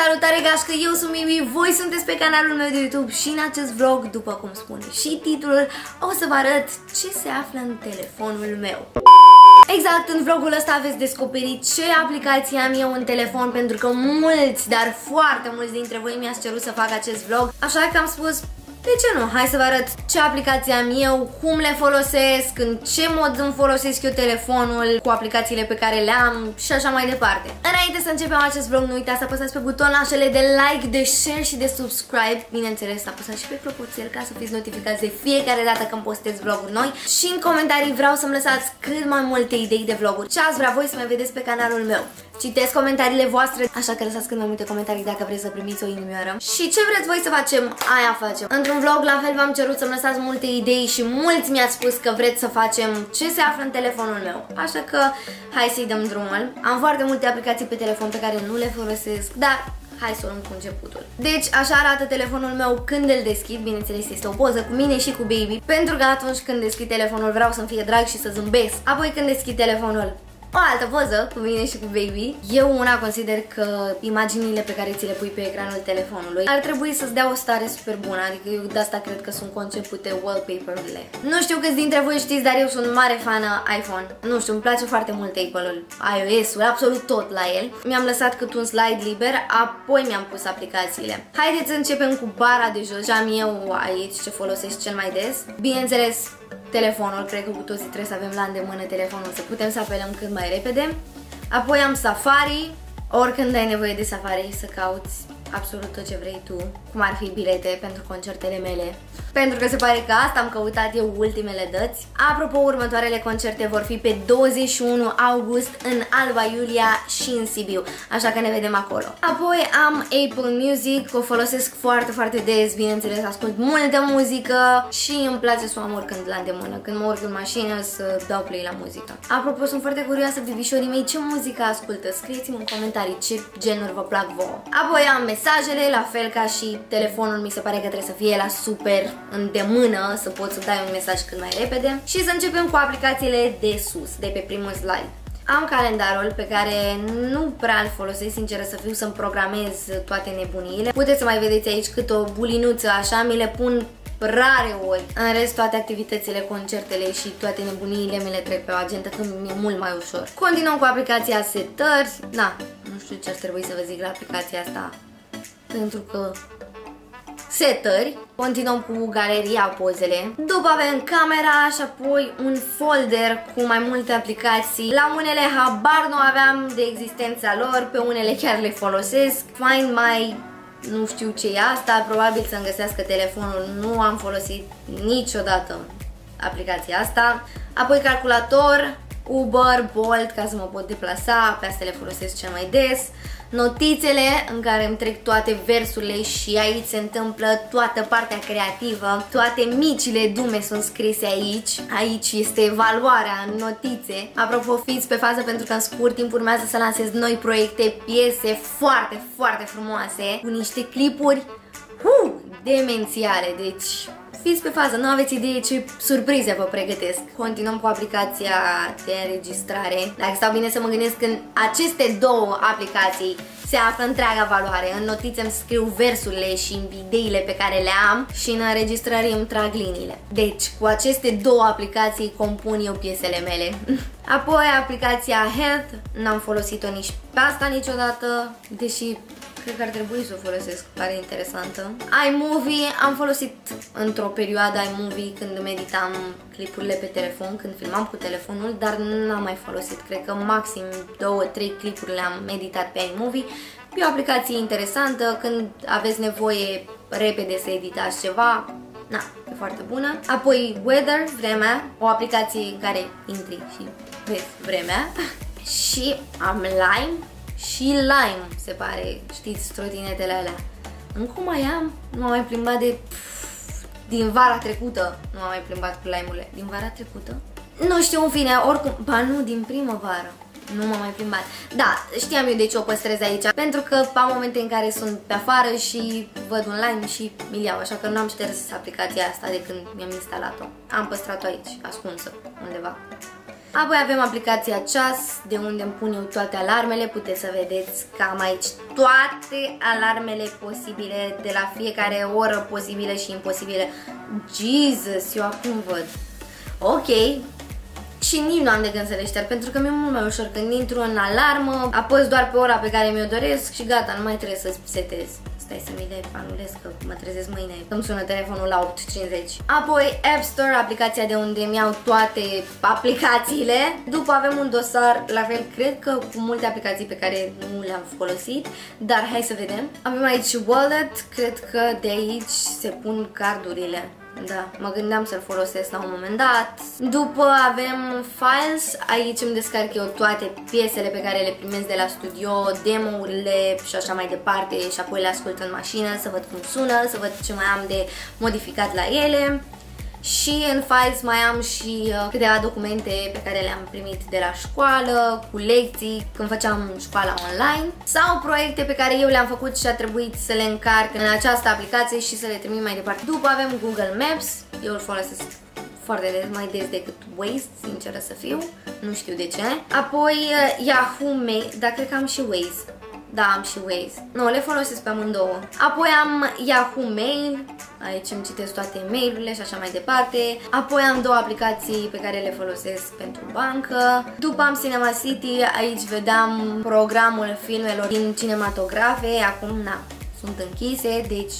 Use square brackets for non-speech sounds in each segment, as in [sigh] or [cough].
salutare gașcă, eu sunt Mimi, voi sunteți pe canalul meu de YouTube și în acest vlog, după cum spune și titlul, o să vă arăt ce se află în telefonul meu. Exact, în vlogul ăsta aveți descoperit ce aplicație am eu în telefon pentru că mulți, dar foarte mulți dintre voi mi-ați cerut să fac acest vlog, așa că am spus de ce nu? Hai să vă arăt ce aplicație am eu, cum le folosesc, în ce mod îmi folosesc eu telefonul cu aplicațiile pe care le am și așa mai departe. Înainte să începem acest vlog, nu uitați să apăsați pe butonașele de like, de share și de subscribe. Bineînțeles, apăsați și pe clopoțel ca să fiți notificați de fiecare dată când postez vloguri noi. Și în comentarii vreau să-mi lăsați cât mai multe idei de vloguri. Ce ați vrea voi să mai vedeți pe canalul meu. Citesc comentariile voastre, așa că lăsați cât mai multe comentarii dacă vreți să primiți o inimioară. Și ce vreți voi să facem, aia facem. Într-un vlog la fel v-am cerut să-mi lăsați multe idei și mulți mi-ați spus că vreți să facem ce se află în telefonul meu. Așa că hai să-i dăm drumul. Am foarte multe aplicații pe telefon pe care nu le folosesc, dar hai să o luăm cu începutul. Deci așa arată telefonul meu când îl deschid, bineînțeles este o poză cu mine și cu baby, pentru că atunci când deschid telefonul vreau să-mi fie drag și să zâmbesc. Apoi când deschid telefonul o altă poză cu mine și cu baby. Eu una consider că imaginile pe care ți le pui pe ecranul telefonului ar trebui să-ți dea o stare super bună, adică eu de asta cred că sunt concepute wallpaper-urile. Nu știu câți dintre voi știți, dar eu sunt mare fană iPhone. Nu știu, îmi place foarte mult Apple-ul, iOS-ul, absolut tot la el. Mi-am lăsat cât un slide liber, apoi mi-am pus aplicațiile. Haideți să începem cu bara de jos. Am eu aici ce folosesc cel mai des. Bineînțeles, telefonul, cred că cu toții trebuie să avem la îndemână telefonul, să putem să apelăm cât mai repede. Apoi am Safari, oricând ai nevoie de Safari să cauți absolut tot ce vrei tu, cum ar fi bilete pentru concertele mele, pentru că se pare că asta am căutat eu ultimele dăți. Apropo, următoarele concerte vor fi pe 21 august în Alba Iulia și în Sibiu, așa că ne vedem acolo. Apoi am Apple Music, o folosesc foarte, foarte des, bineînțeles, ascult multă muzică și îmi place să o am oricând la îndemână, când mă urc în mașină să dau play la muzică. Apropo, sunt foarte curioasă, bibișorii mei, ce muzică ascultă? Scrieți-mi în comentarii ce genuri vă plac vouă. Apoi am mesajele, la fel ca și telefonul, mi se pare că trebuie să fie la super îndemână să poți să dai un mesaj cât mai repede și să începem cu aplicațiile de sus, de pe primul slide. Am calendarul pe care nu prea îl folosesc, sincer să fiu, să-mi programez toate nebuniile. Puteți să mai vedeți aici cât o bulinuță așa, mi le pun rare ori. În rest, toate activitățile, concertele și toate nebuniile mi le trec pe o agenda când mi-e mult mai ușor. Continuăm cu aplicația setări. Na, nu știu ce ar trebui să vă zic la aplicația asta. Pentru că setări, continuăm cu galeria pozele, după avem camera și apoi un folder cu mai multe aplicații. La unele habar nu aveam de existența lor, pe unele chiar le folosesc. Find My nu știu ce e asta, probabil să-mi găsească telefonul, nu am folosit niciodată aplicația asta. Apoi calculator, Uber, Bolt ca să mă pot deplasa, pe astea le folosesc cel mai des. Notițele în care îmi trec toate versurile și aici se întâmplă toată partea creativă, toate micile dume sunt scrise aici, aici este evaluarea în notițe. Apropo, fiți pe fază pentru că în scurt timp urmează să lansez noi proiecte, piese foarte, foarte frumoase, cu niște clipuri uh, demențiale, deci fiți pe fază, nu aveți idee ce surprize vă pregătesc. Continuăm cu aplicația de înregistrare. Dacă stau bine să mă gândesc în aceste două aplicații se află întreaga valoare. În notițe îmi scriu versurile și ideile pe care le am și în înregistrări îmi trag liniile. Deci, cu aceste două aplicații compun eu piesele mele. [laughs] Apoi, aplicația Health, n-am folosit-o nici pe asta niciodată, deși cred că ar trebui să o folosesc, pare interesantă. iMovie am folosit într-o perioadă iMovie când meditam clipurile pe telefon, când filmam cu telefonul, dar n-am mai folosit. Cred că maxim 2-3 clipuri le-am meditat pe iMovie. E o aplicație interesantă, când aveți nevoie repede să editați ceva, na, e foarte bună. Apoi Weather, vremea, o aplicație în care intri și vezi vremea. [laughs] și am Lime, și Lime, se pare, știți, trotinetele alea. Încă mai am, nu m-am mai plimbat de... Pff, din vara trecută nu m-am mai plimbat cu lime-urile. Din vara trecută? Nu știu, în fine, oricum, ba nu, din primăvară. Nu m-am mai plimbat. Da, știam eu de ce o păstrez aici, pentru că am momente în care sunt pe afară și văd un lime și mi iau, așa că nu am șters aplicația asta de când mi-am instalat-o. Am păstrat-o aici, ascunsă, undeva. Apoi avem aplicația ceas, de unde îmi pun eu toate alarmele. Puteți să vedeți că am aici toate alarmele posibile, de la fiecare oră posibilă și imposibilă. Jesus, eu acum văd. Ok, și nici nu am de gând să le șterg, pentru că mi-e mult mai ușor când intru în alarmă, apăs doar pe ora pe care mi-o doresc și gata, nu mai trebuie să setez. Stai să mi le anulez că mă trezesc mâine. Îmi sună telefonul la 8.50. Apoi App Store, aplicația de unde mi iau toate aplicațiile. După avem un dosar, la fel, cred că cu multe aplicații pe care nu le-am folosit, dar hai să vedem. Avem aici Wallet, cred că de aici se pun cardurile. Da, mă gândeam să-l folosesc la un moment dat. După avem Files, aici îmi descarc eu toate piesele pe care le primesc de la studio, demo-urile și așa mai departe și apoi le ascult în mașină să văd cum sună, să văd ce mai am de modificat la ele și în files mai am și uh, câteva documente pe care le-am primit de la școală, cu lecții, când făceam școala online sau proiecte pe care eu le-am făcut și a trebuit să le încarc în această aplicație și să le trimit mai departe. După avem Google Maps, eu îl folosesc foarte des, mai des decât Waze, sinceră să fiu, nu știu de ce. Apoi uh, Yahoo Mail, dar cred că am și Waze. Da, am și Waze. Nu, le folosesc pe amândouă. Apoi am Yahoo Mail, aici îmi citesc toate e-mail-urile și așa mai departe. Apoi am două aplicații pe care le folosesc pentru bancă. După am Cinema City, aici vedeam programul filmelor din cinematografe. Acum, na, sunt închise, deci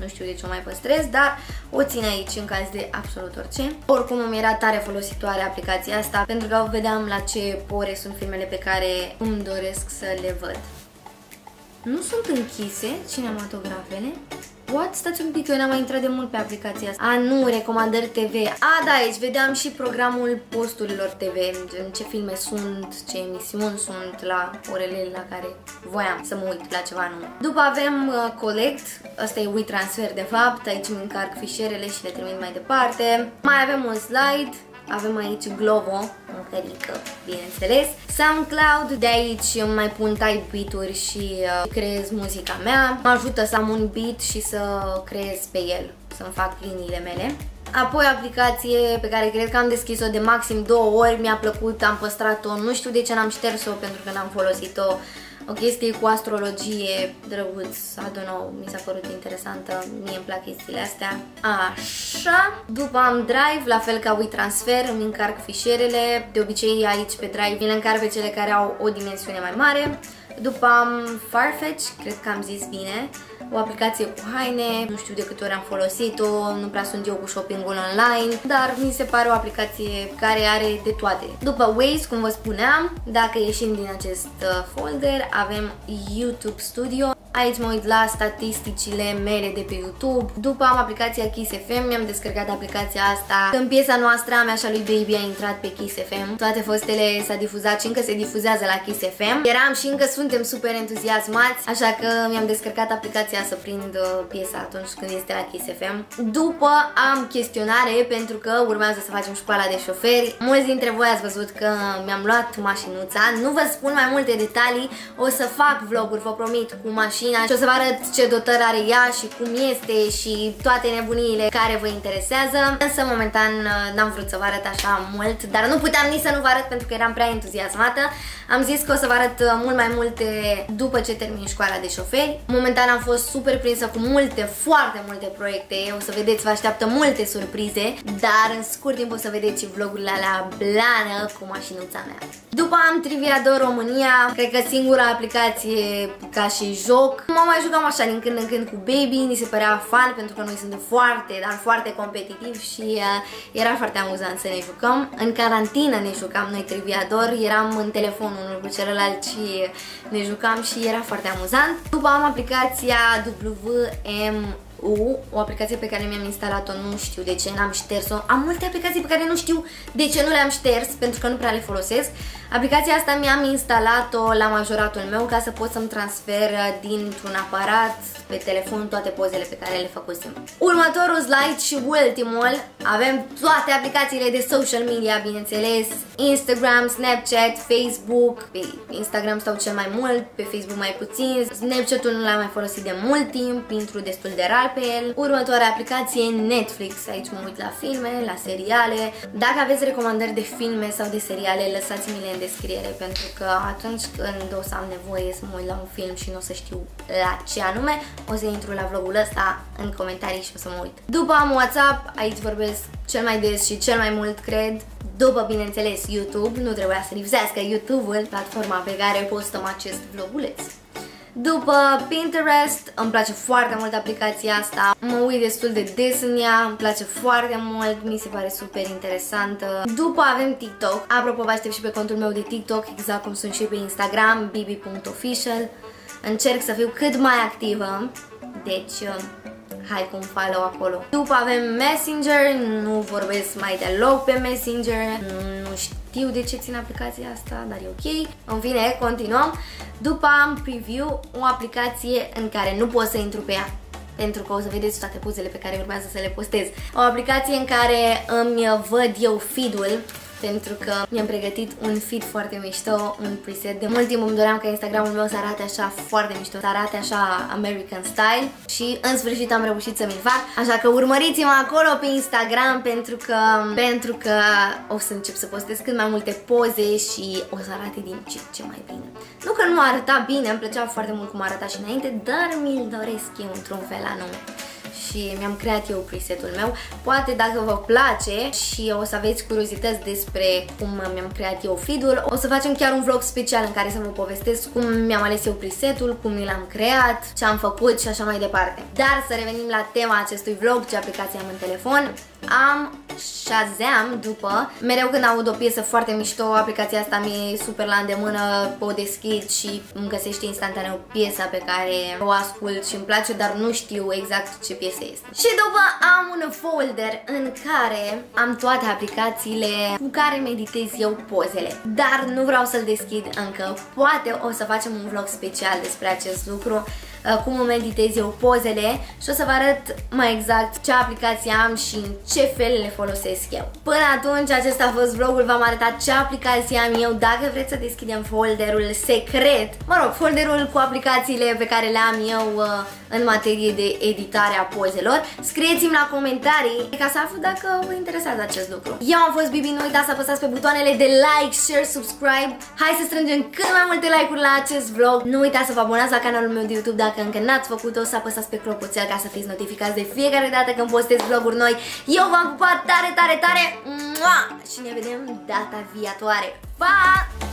nu știu de ce o mai păstrez, dar o țin aici în caz de absolut orice. Oricum îmi era tare folositoare aplicația asta pentru că vedeam la ce ore sunt filmele pe care îmi doresc să le văd. Nu sunt închise cinematografele. What? Stați un pic, eu n-am mai intrat de mult pe aplicația asta. A, nu, recomandări TV. A, da, aici vedeam și programul posturilor TV, în ce filme sunt, ce emisiuni sunt la orele la care voiam să mă uit la ceva nou. După avem uh, Collect, ăsta e WeTransfer de fapt, aici îmi încarc fișierele și le trimit mai departe. Mai avem un slide, avem aici Glovo, mâncărică, bineînțeles. SoundCloud, de aici mai pun type beat-uri și uh, creez muzica mea. Mă ajută să am un beat și să creez pe el, să-mi fac liniile mele. Apoi aplicație pe care cred că am deschis-o de maxim două ori, mi-a plăcut, am păstrat-o, nu știu de ce n-am șters-o pentru că n-am folosit-o o chestie cu astrologie, drăguț, I don't know, mi s-a părut interesantă, mie îmi plac chestiile astea. Așa, după am Drive, la fel ca WeTransfer, îmi încarc fișierele, de obicei aici pe Drive mi le încarc pe cele care au o dimensiune mai mare. După am Farfetch, cred că am zis bine, o aplicație cu haine, nu știu de câte ori am folosit-o, nu prea sunt eu cu shopping-ul online, dar mi se pare o aplicație care are de toate. După Waze, cum vă spuneam, dacă ieșim din acest uh, folder, avem YouTube Studio. Aici mă uit la statisticile mele de pe YouTube. După am aplicația Kiss FM, mi-am descărcat aplicația asta. Când piesa noastră a mea și a lui Baby a intrat pe Kiss FM, toate fostele s-a difuzat și încă se difuzează la Kiss FM. Eram și încă suntem super entuziasmați, așa că mi-am descărcat aplicația să prind uh, piesa atunci când este la Kiss FM. După am chestionare pentru că urmează să facem școala de șoferi. Mulți dintre voi ați văzut că mi-am luat mașinuța. Nu vă spun mai multe detalii, o să fac vloguri, vă promit, cu mașina mașina și o să vă arăt ce dotări are ea și cum este și toate nebuniile care vă interesează. Însă momentan n-am vrut să vă arăt așa mult, dar nu puteam nici să nu vă arăt pentru că eram prea entuziasmată. Am zis că o să vă arăt mult mai multe după ce termin școala de șoferi. Momentan am fost super prinsă cu multe, foarte multe proiecte. O să vedeți, vă așteaptă multe surprize, dar în scurt timp o să vedeți vlogurile alea blană cu mașinuța mea. După am Triviador România, cred că singura aplicație ca și joc joc. Mă mai jucam așa din când în când cu Baby, ni se părea fan pentru că noi suntem foarte, dar foarte competitivi și uh, era foarte amuzant să ne jucăm. În carantină ne jucam noi Triviador, eram în telefon unul cu celălalt și ne jucam și era foarte amuzant. După am aplicația WM U, o aplicație pe care mi-am instalat-o, nu știu de ce n-am șters-o. Am multe aplicații pe care nu știu de ce nu le-am șters, pentru că nu prea le folosesc. Aplicația asta mi-am instalat-o la majoratul meu ca să pot să-mi transfer dintr-un aparat pe telefon toate pozele pe care le făcusem. Următorul slide și ultimul, avem toate aplicațiile de social media, bineînțeles, Instagram, Snapchat, Facebook, pe Instagram stau cel mai mult, pe Facebook mai puțin, Snapchat-ul nu l-am mai folosit de mult timp, intru destul de rar chiar pe el. Următoarea aplicație Netflix, aici mă uit la filme, la seriale. Dacă aveți recomandări de filme sau de seriale, lăsați-mi-le în descriere pentru că atunci când o să am nevoie să mă uit la un film și nu o să știu la ce anume, o să intru la vlogul ăsta în comentarii și o să mă uit. După am WhatsApp, aici vorbesc cel mai des și cel mai mult, cred, după, bineînțeles, YouTube, nu trebuia să lipsească YouTube-ul, platforma pe care postăm acest vloguleț. După Pinterest, îmi place foarte mult aplicația asta, mă uit destul de des în ea, îmi place foarte mult, mi se pare super interesantă. După avem TikTok, apropo vă aștept și pe contul meu de TikTok, exact cum sunt și pe Instagram, bibi.official. Încerc să fiu cât mai activă, deci hai cu un follow acolo. După avem Messenger, nu vorbesc mai deloc pe Messenger, nu știu de ce țin aplicația asta, dar e ok. În fine, continuăm. După am Preview, o aplicație în care nu pot să intru pe ea pentru că o să vedeți toate pozele pe care urmează să le postez. O aplicație în care îmi văd eu feed-ul pentru că mi-am pregătit un feed foarte mișto, un preset. De mult timp îmi doream ca Instagramul meu să arate așa foarte mișto, să arate așa American style și în sfârșit am reușit să mi-l fac. Așa că urmăriți-mă acolo pe Instagram pentru că, pentru că o să încep să postez cât mai multe poze și o să arate din ce, ce mai bine. Nu că nu arăta bine, îmi plăcea foarte mult cum arăta și înainte, dar mi-l doresc eu într-un fel anume și mi-am creat eu presetul meu. Poate dacă vă place și o să aveți curiozități despre cum mi-am creat eu feed-ul, o să facem chiar un vlog special în care să vă povestesc cum mi-am ales eu presetul, cum mi l-am creat, ce am făcut și așa mai departe. Dar să revenim la tema acestui vlog, ce aplicație am în telefon. Am Shazam după. Mereu când aud o piesă foarte mișto, aplicația asta mi-e super la îndemână, o deschid și îmi găsește instantaneu piesa pe care o ascult și îmi place, dar nu știu exact ce piesă este. Și după am un folder în care am toate aplicațiile cu care meditez eu pozele. Dar nu vreau să-l deschid încă. Poate o să facem un vlog special despre acest lucru Uh, cum meditez eu pozele și o să vă arăt mai exact ce aplicație am și în ce fel le folosesc eu. Până atunci, acesta a fost vlogul, v-am arătat ce aplicație am eu, dacă vreți să deschidem folderul secret, mă rog, folderul cu aplicațiile pe care le am eu uh, în materie de editare a pozelor, scrieți-mi la comentarii ca să aflu dacă vă interesează acest lucru. Eu am fost Bibi, nu uitați să apăsați pe butoanele de like, share, subscribe, hai să strângem cât mai multe like-uri la acest vlog, nu uitați să vă abonați la canalul meu de YouTube dacă încă n-ați făcut-o, să apăsați pe clopoțel ca să fiți notificați de fiecare dată când postez vloguri noi. Eu v-am pupat tare, tare, tare! Mua! Și ne vedem data viitoare. Pa!